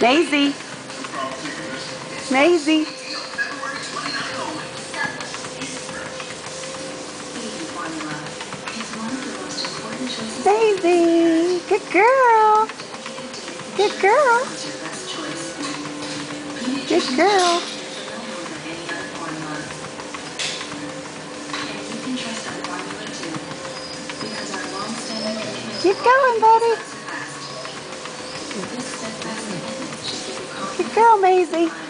Maisie. Maisie. Maisie. Good girl. Good girl. Good girl. Keep going, buddy. Good girl, Maisie.